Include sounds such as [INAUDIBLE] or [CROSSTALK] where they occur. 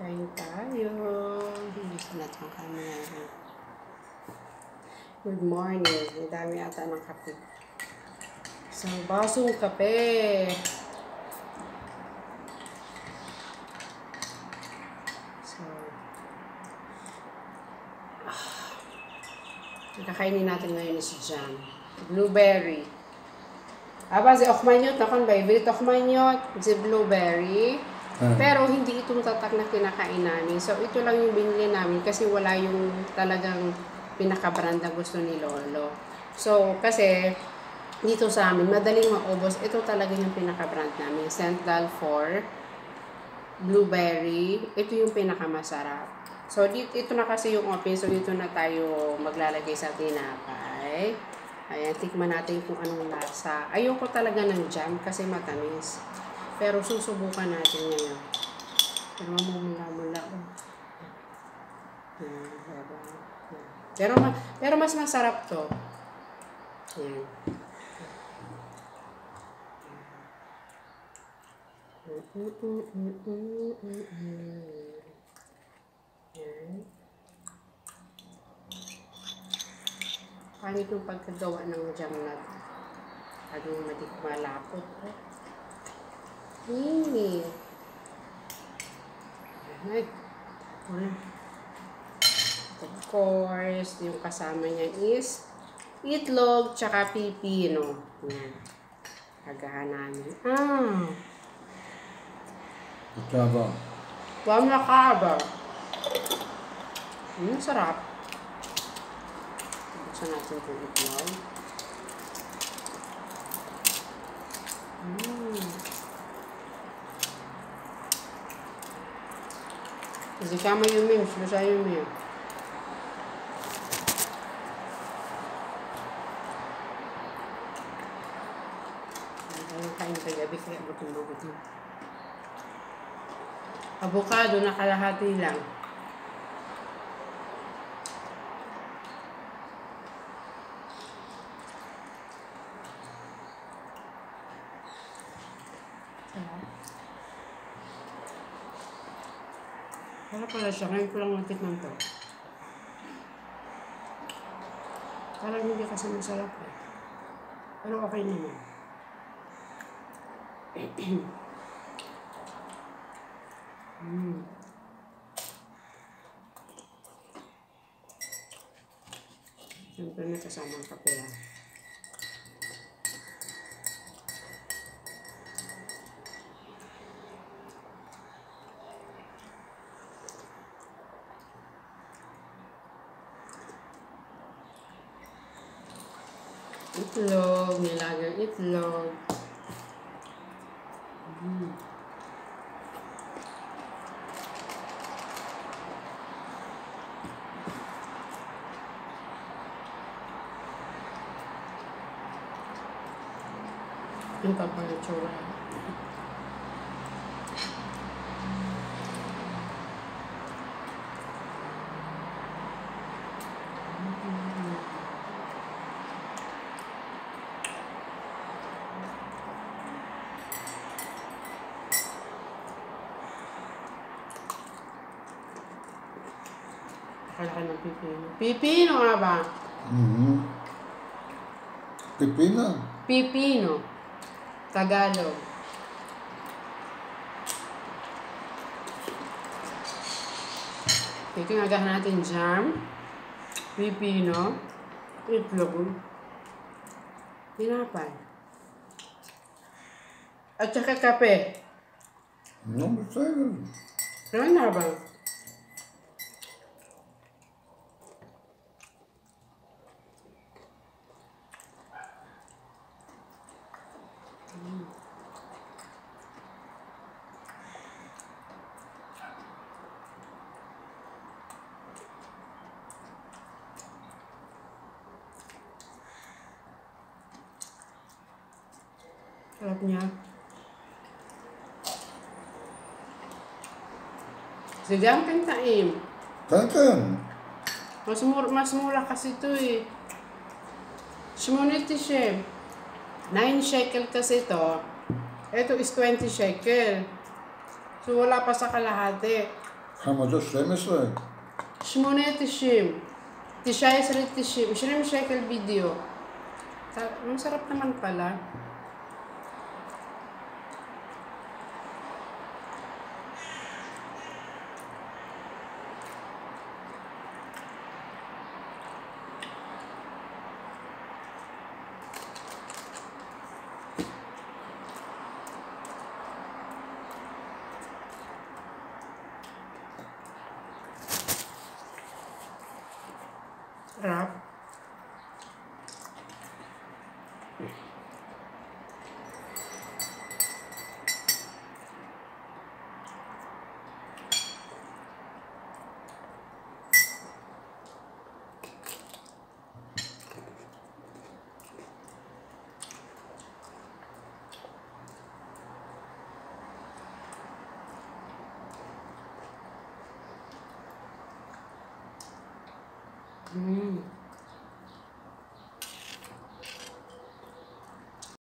Kain tayo. Ko natin ang camera. Good morning. Ang dami ata ng kape. Isang basong kape. So, ah, kakainin natin ngayon is jam. Blueberry. Aba, si Okmanyot, nakon ba? Ibili Okmanyot, si Blueberry. Ah. Pero hindi itong tatak na kinakain namin. So, ito lang yung binili namin kasi wala yung talagang pinaka-brand na gusto ni Lolo. So, kasi dito sa amin, madaling maubos. Ito talaga yung pinaka-brand namin. Central 4, Blueberry. Ito yung pinakamasarap. So, dito, ito na kasi yung open. So, dito na tayo maglalagay sa tinapay. Ayan, tikman natin kung anong lasa. Ayoko talaga ng jam kasi matamis. Pero susubukan natin ngayon. Pero mamumula-mula diba? Pero, pero mas masarap to. Ayan. Ayan. Pangit yung pagkagawa ng jam na ano malapot. Eh. Ay. Wala. Of course, yung kasama niya is itlog tsaka pipino. Yan. Agahan namin. Ah. Ikaw Buwan na kaba. Hmm, sarap. Buksan natin itong itlog. Hmm. Kasi kama yung memes, basta yung memes. Ang kain sa gabi kaya gutom-gutom. Avocado na kalahati lang. Para pala siya. Ngayon ko lang natikman to. Parang hindi kasi masarap eh. Pero okay naman. [CLEARS THROAT] mm. Siyempre may kasamang kape yan. Itlog, nilagang itlog. Mm. Yung kapag Kalaki ng pipino. Pipino nga ba? Mm-hmm. Pipino. Pipino. Tagalog. Okay, kinagahan natin jam, pipino, itlog, tinapay. At saka kape. No, yun. Ano na ba? Sarap niya. Sedang kan taim. Kankan. Mas murah, mas murah kasi ito eh. Shmoniti siya. 9 shekel kasi ito. Ito is 20 shekel. So wala pa sa kalahati. How much is 12? Shmoniti shim. Tisha is rin tishim. Shrim shekel video. Masarap naman pala. Sarap. Mm.